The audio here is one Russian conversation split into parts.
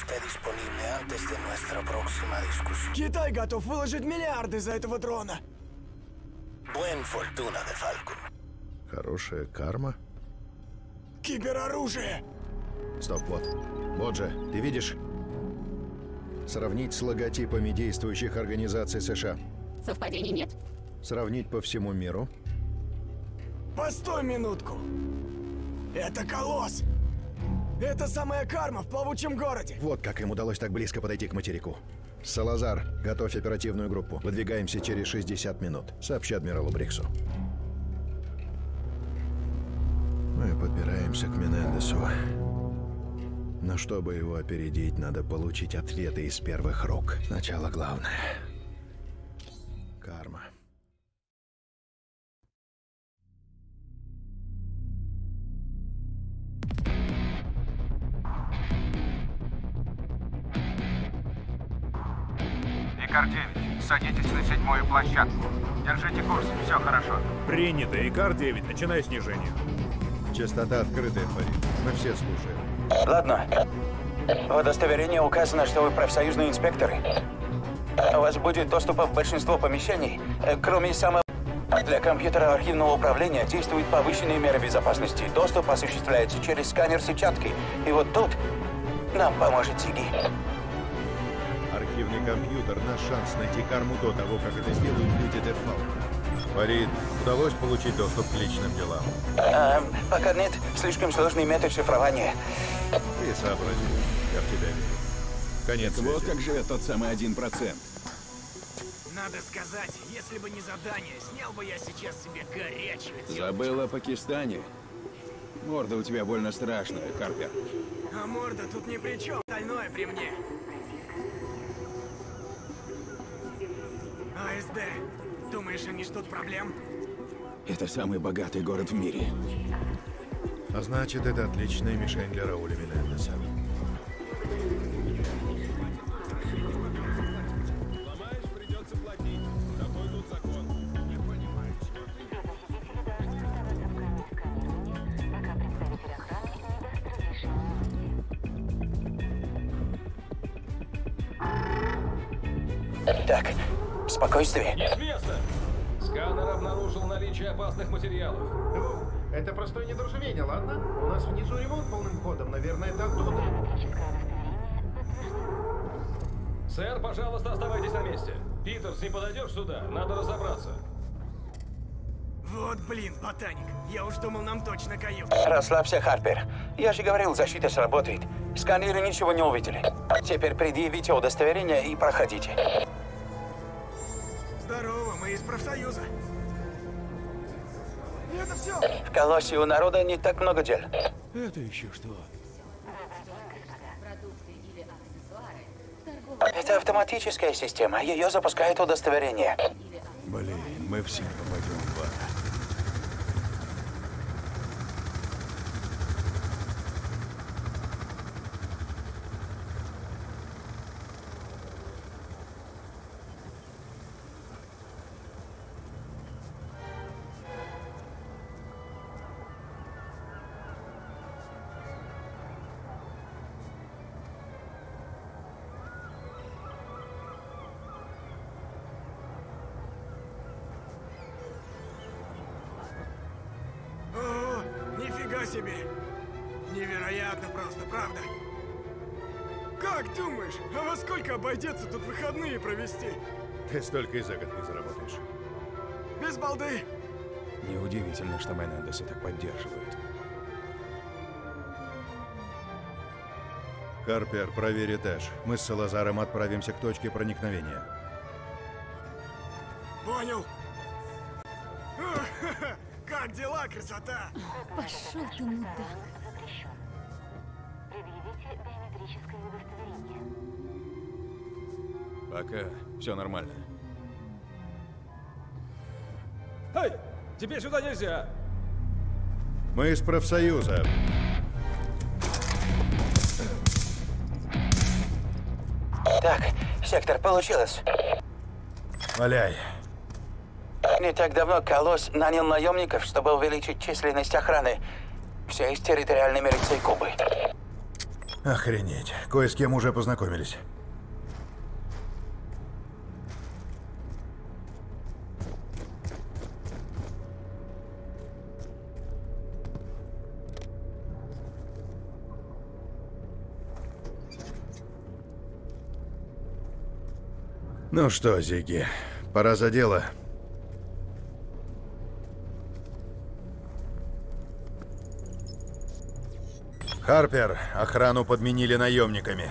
esté disponible antes de nuestra próxima discusión. Китай готов выложить миллиарды за этого дрона. Buen fortuna de Falco. Хорошая карма? Кибероружие. Стоп, вот. Вот же, ты видишь? Сравнить с логотипами действующих организаций США. Совпадений нет. Сравнить по всему миру. Постой минутку. Это колосс. Это самая карма в плавучем городе. Вот как им удалось так близко подойти к материку. Салазар, готовь оперативную группу. Выдвигаемся через 60 минут. Сообщи адмиралу Бриксу. Мы подбираемся к Менендесу. Но чтобы его опередить, надо получить ответы из первых рук. Сначала главное. Карма. Площадку. Держите курс, все хорошо. Принято. Икар-9, начинай снижение. Частота открытая, Фарид. Мы все слушаем. Ладно. В удостоверении указано, что вы профсоюзные инспекторы. У вас будет доступ в большинство помещений, э, кроме самого... Для компьютера архивного управления действуют повышенные меры безопасности. Доступ осуществляется через сканер сетчатки. И вот тут нам поможет Сиги. Компьютер – наш шанс найти карму до того, как это сделают люди Дефалка. Фарид, удалось получить доступ к личным делам? А, пока нет, слишком сложный метод шифрования. Ты сообразил. Я в тебя верю. Конец Вот связи. как живет тот самый один процент. Надо сказать, если бы не задание, снял бы я сейчас себе горячего Забыл о Пакистане? Морда у тебя больно страшная, Карпер. А морда тут ни при чем, остальное при мне. АСД, думаешь, они ждут проблем? Это самый богатый город в мире. А значит, это отличная мишень для Рауля Менендеса. Так, спокойствие. С места! Сканер обнаружил наличие опасных материалов. Это простое недоразумение, ладно? У нас внизу ремонт полным ходом, наверное, это оттуда. Сэр, пожалуйста, оставайтесь на месте. Питерс, не подойдешь сюда? Надо разобраться. Вот блин, ботаник. Я уж думал, нам точно кают. Расслабься, Харпер. Я же говорил, защита сработает. Сканеры ничего не увидели. Теперь предъявите удостоверение и проходите. Из профсоюза. И это все. В Колоссе у народа не так много дел. Это еще что? Продукты или аксессуары, Это автоматическая система. Ее запускает удостоверение. Блин, мы все нифига себе. Невероятно просто, правда? Как думаешь, а во сколько обойдется тут выходные провести? Ты столько и за год не заработаешь. Без балды. Неудивительно, что Менендеса так поддерживают. Карпер, проверь этаж. Мы с Салазаром отправимся к точке проникновения. Понял. Как дела, красота? Пошел ты, мудак. Пока все нормально. Эй, тебе сюда нельзя! Мы из профсоюза. Так, сектор, получилось. Валяй. Не так давно Колосс нанял наемников, чтобы увеличить численность охраны. Все из территориальной милиции Кубы. Охренеть. Кое с кем уже познакомились. Ну что, Зиги, пора за дело. Харпер, охрану подменили наемниками.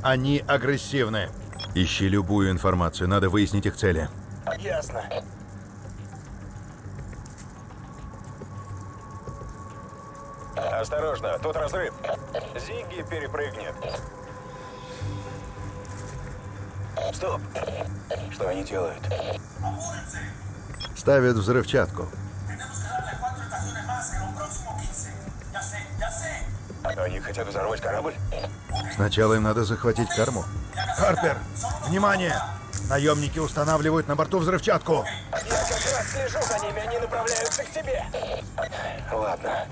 Они агрессивны. Ищи любую информацию, надо выяснить их цели. Ясно. Осторожно, тут разрыв. Зигги перепрыгнет. Стоп. Что они делают? Ставят взрывчатку. Они хотят взорвать корабль? Сначала им надо захватить карму. Харпер, внимание! Наемники устанавливают на борту взрывчатку. Я как раз слежу за ними, они направляются к тебе. Ладно.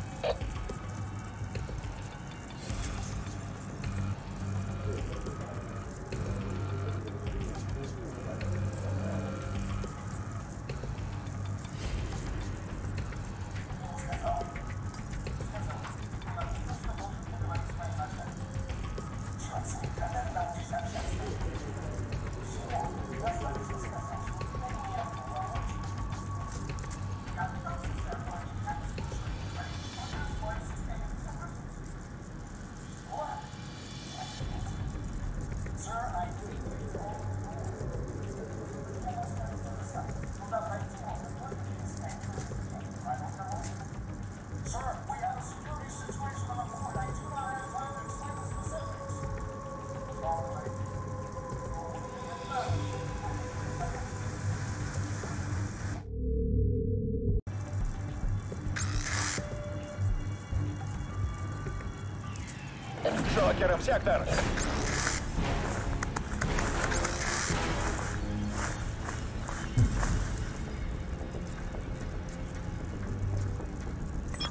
Шокером сектор!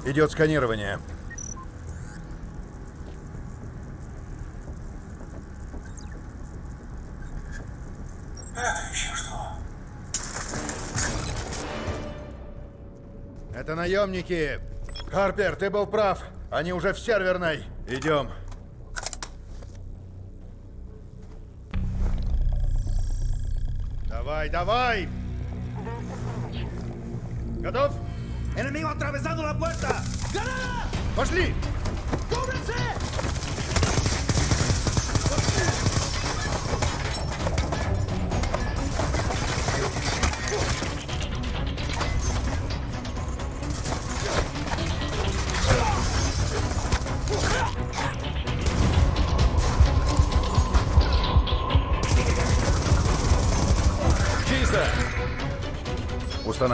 Идет сканирование. Это еще что? Это наемники. Харпер, ты был прав. Они уже в серверной. Идем. Dawaj, dawaj! Gotów? Enemigo atravesando la puerta! ¡Granada! ¡Poszli! ¡Cúbranse!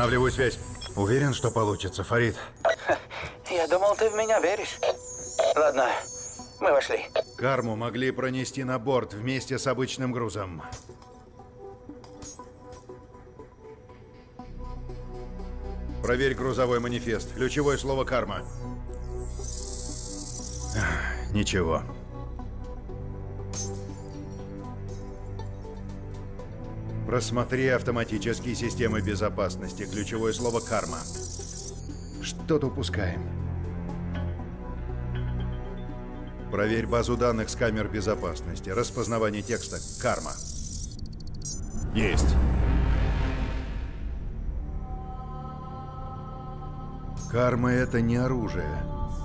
Устанавливаю связь. Уверен, что получится, Фарид. Я думал, ты в меня веришь. Ладно, мы вошли. Карму могли пронести на борт вместе с обычным грузом. Проверь грузовой манифест. Ключевое слово «карма». Ничего. Просмотри автоматические системы безопасности. Ключевое слово «карма». Что-то упускаем. Проверь базу данных с камер безопасности. Распознавание текста «Карма». Есть. Карма — это не оружие.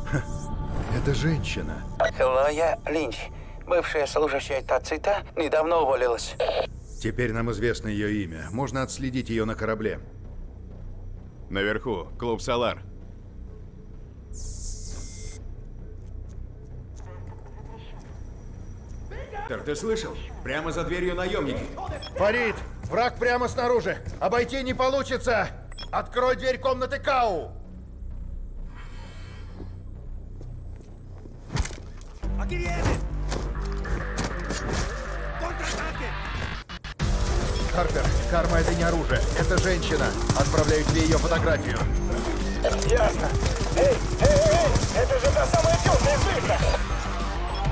Ха, это женщина. Хлоя Линч, бывшая служащая Тацита, недавно уволилась. Теперь нам известно ее имя. Можно отследить ее на корабле. Наверху, клуб Солар. Тер, ты слышал? Прямо за дверью наемники. Фарид, враг прямо снаружи. Обойти не получится. Открой дверь комнаты Кау. ¡Aquí viene! Харпер, карма это не оружие. Это женщина. Отправляю тебе ее фотографию. Ясно. Эй, эй, эй, это же та самая темная зырка!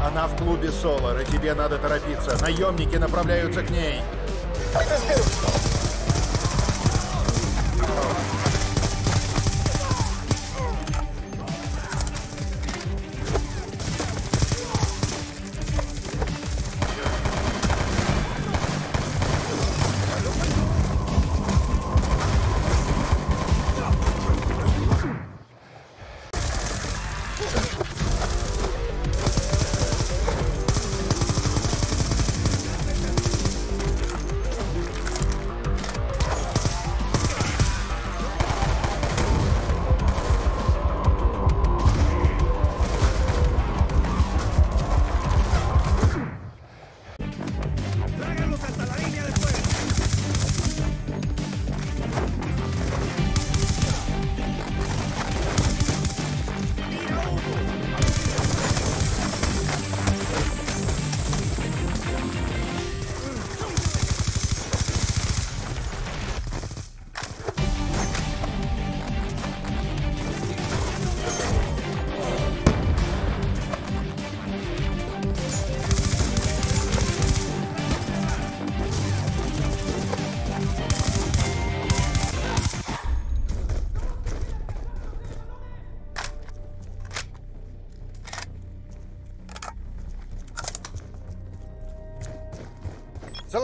Она в клубе Солар, и тебе надо торопиться. Наемники направляются к ней. Oh,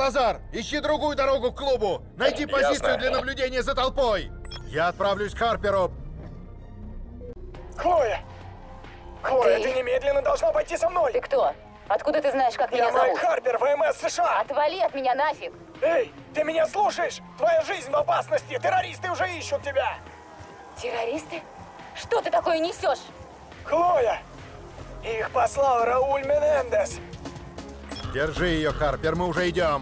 Салазар, ищи другую дорогу к клубу. Найди позицию Ясно. для наблюдения за толпой. Я отправлюсь к Харперу. Хлоя! Хлоя, ты немедленно должна пойти со мной! Ты кто? Откуда ты знаешь, как Я меня Майк зовут? Харпер, ВМС США! Отвали от меня нафиг! Эй, ты меня слушаешь? Твоя жизнь в опасности! Террористы уже ищут тебя! Террористы? Что ты такое несешь? Хлоя! Их послал Рауль Менендес! Держи ее, Харпер, мы уже идем.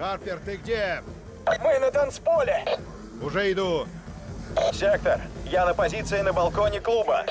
Харпер, ты где? Мы на танцполе! Уже иду. Сектор, я на позиции на балконе клуба.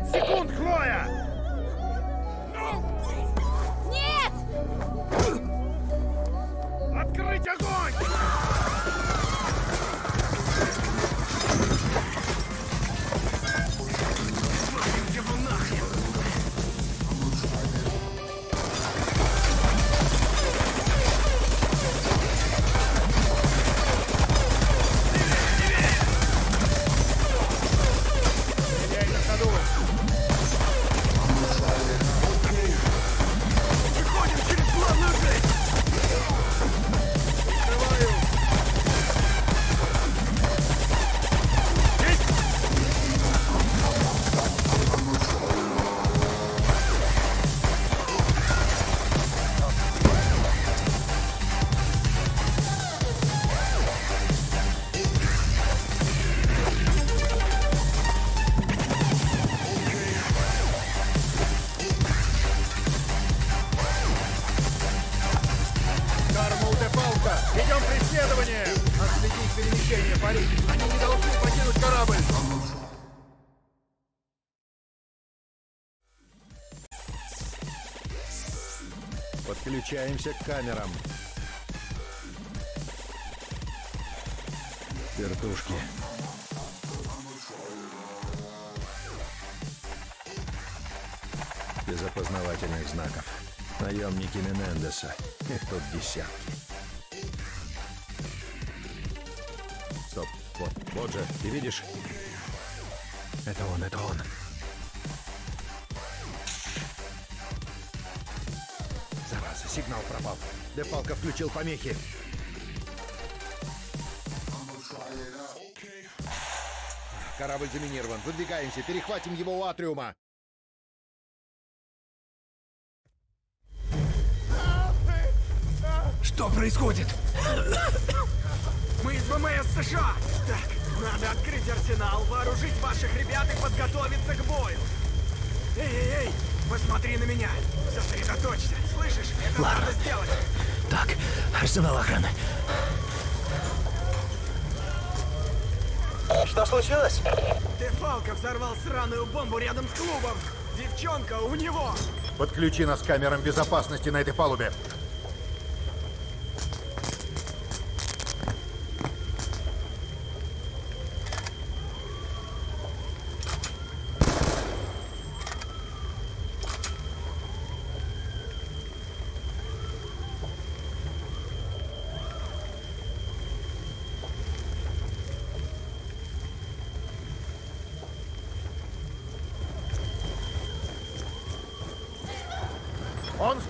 Let's go. Подключаемся к камерам. Вертушки. Без опознавательных знаков. Наемники Менендеса. Их тут десятки. Вот, вот же, ты видишь? Это он, это он. Сигнал пропал. Депалка включил помехи. Корабль заминирован. Выдвигаемся, перехватим его у атриума. Что происходит? Мы из ВМС США. Так, надо открыть арсенал, вооружить ваших ребят и подготовиться к бою. Эй, эй, эй, посмотри на меня. Сосредоточься. Слышишь? Это Ладно. надо сделать. Так, арсенал охраны. Что случилось? Дефалко взорвал сраную бомбу рядом с клубом. Девчонка у него. Подключи нас к камерам безопасности на этой палубе.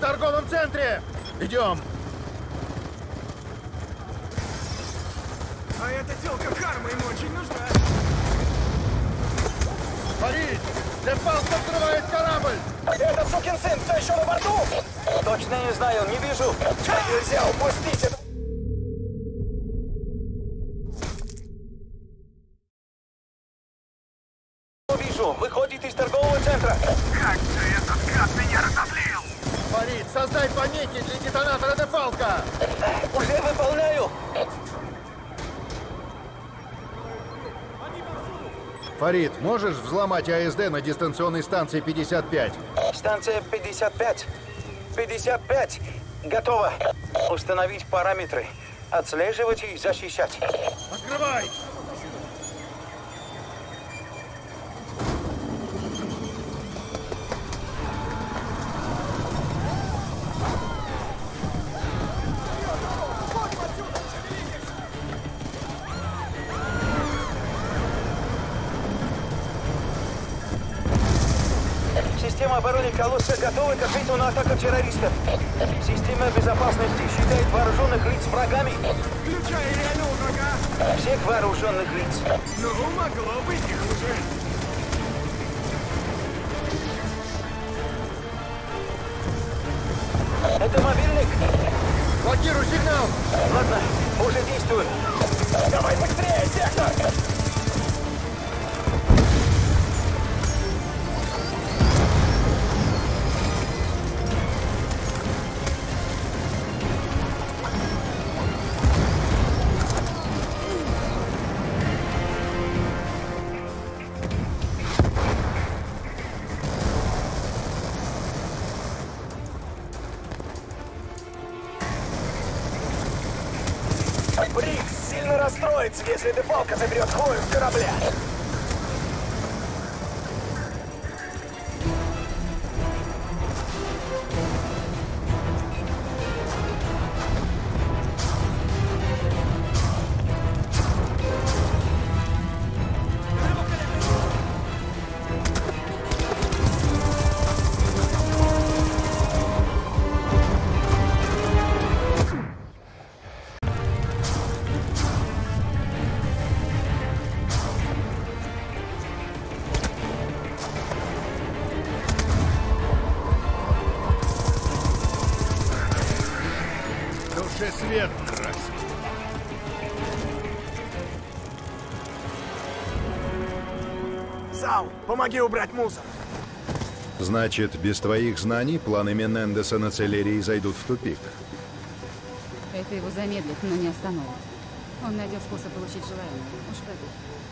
В торговом центре! Идем! А эта телка карма ему очень нужна. Борис! Депалка взрывает корабль! Этот сукин сын все еще на борту? Точно не знаю, не вижу. Нельзя упустить это. Фарид, можешь взломать АСД на дистанционной станции 55? Станция 55. 55. Готово. Установить параметры. Отслеживать и защищать. Открывай! Террористов. Система безопасности считает вооруженных лиц врагами. Включай реального врага. Всех вооруженных лиц. Ну, могло быть и хуже. Это мобильник. Блокируй сигнал! Ладно, уже действую. Брикс сильно расстроится, если Дефалка заберет Хлою с корабля. Свет, мразь! Зал, помоги убрать мусор. Значит, без твоих знаний планы Менендеса на Целерии зайдут в тупик. Это его замедлит, но не остановит. Он найдет способ получить желаемое. Уж поверь.